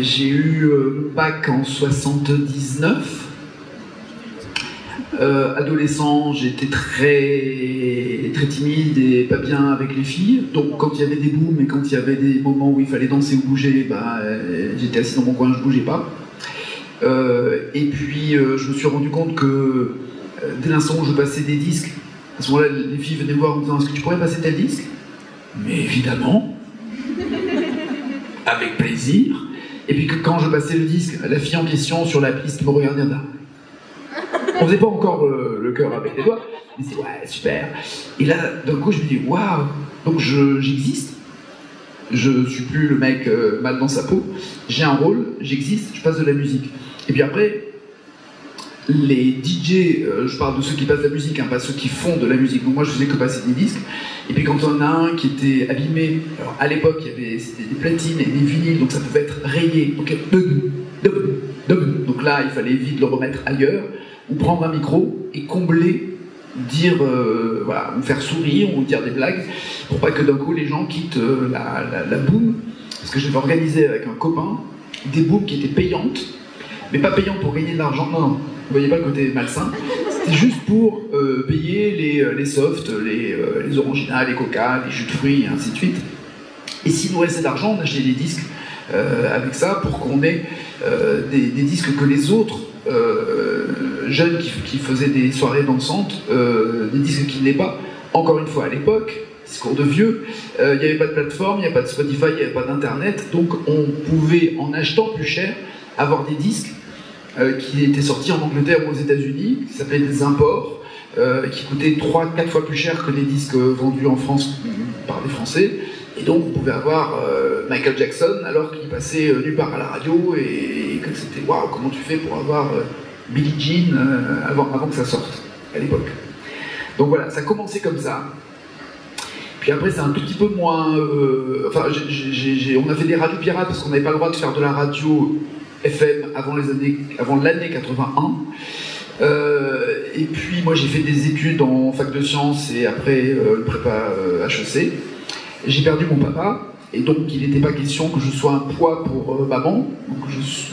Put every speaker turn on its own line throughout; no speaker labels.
J'ai eu euh, mon bac en 79. Euh, adolescent, j'étais très, très timide et pas bien avec les filles. Donc quand il y avait des booms et quand il y avait des moments où il fallait danser ou bouger, bah, euh, j'étais assis dans mon coin, je bougeais pas. Euh, et puis euh, je me suis rendu compte que euh, dès l'instant où je passais des disques, à ce moment-là, les filles venaient me voir en me disant Est-ce que tu pourrais passer tel disque? Mais évidemment, avec plaisir. Et puis quand je passais le disque, la fille en question sur la piste me regardait là. On faisait pas encore euh, le cœur avec les doigts, mais c'est ouais, super. Et là, d'un coup, je me dis Waouh Donc je- j'existe. Je suis plus le mec euh, mal dans sa peau. J'ai un rôle, j'existe, je passe de la musique. Et puis après, les DJ, euh, je parle de ceux qui passent de la musique, hein, pas ceux qui font de la musique. Donc moi, je faisais que passer des disques. Et puis quand on a un qui était abîmé, alors à l'époque, il y avait des platines et des vinyles, donc ça pouvait être rayé. Donc, là, il fallait vite le remettre ailleurs, ou prendre un micro et combler, dire, euh, voilà, ou faire sourire, ou dire des blagues, pour pas que d'un coup les gens quittent euh, la, la. Parce que j'avais organisé avec un copain des booms qui étaient payantes, mais pas payantes pour gagner de l'argent, non. Vous voyez pas le côté malsain. C'était juste pour euh, payer les, euh, les softs, les, euh, les oranginas, les coca, les jus de fruits, et ainsi de suite. Et s'il nous restait d'argent, on achetait des disques euh, avec ça pour qu'on ait des, des disques que les autres jeunes qui, qui faisaient des soirées dansantes, des disques qui ne l'étaient pas. Encore une fois, à l'époque, discours de vieux, il n'y avait pas de plateforme, il n'y avait pas de Spotify, il n'y avait pas d'internet, donc on pouvait, en achetant plus cher, avoir des disques euh, qui étaient sortis en Angleterre ou aux États-Unis, qui s'appelaient des imports, euh, qui coûtaient 3-4 fois plus cher que les disques vendus en France par des Français. Et donc, on pouvait avoir euh, Michael Jackson alors qu'il passait nulle part à la radio et, que c'était waouh, comment tu fais pour avoir Billie Jean avant, que ça sorte à l'époque. Donc voilà, ça a commencé comme ça. Puis après, c'est un tout petit peu moins. enfin, on a fait des radios pirates parce qu'on n'avait pas le droit de faire de la radio FM avant l'année 81. Euh, et puis moi j'ai fait des études en fac de sciences et après euh, le prépa euh, HEC. J'ai perdu mon papa et donc il n'était pas question que je sois un poids pour euh, maman.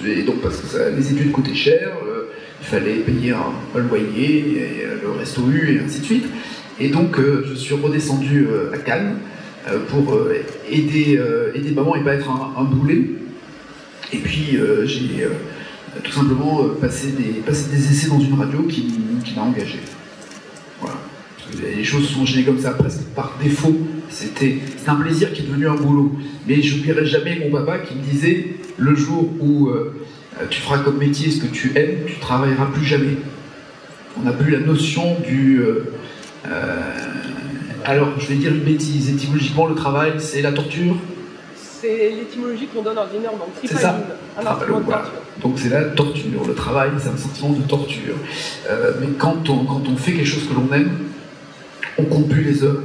Et donc parce que ça- les études coûtaient cher, il fallait payer un, loyer, et, le resto U et ainsi de suite. Et donc je suis redescendu à Cannes pour aider, aider maman et pas être un boulet. Et puis euh, j'ai euh, tout simplement euh, passé, des, essais dans une radio qui, m'a engagé. Voilà. Les choses se sont enchaînées comme ça, presque par défaut. C'était un plaisir qui est devenu un boulot. Mais je n'oublierai jamais mon papa qui me disait le jour où tu feras comme métier ce que tu aimes, tu travailleras plus jamais. On n'a plus la notion du. alors, je vais dire une bêtise. Étymologiquement, le travail, c'est la torture.
C'est l'étymologie qu'on donne ordinairement.
C'est ça.
Tripaline, un
Ah,
instrument de
voilà.
torture.
Donc c'est la torture. Le travail, c'est un sentiment de torture. Euh, mais quand on, quand on fait quelque chose que l'on aime, on compte plus les heures.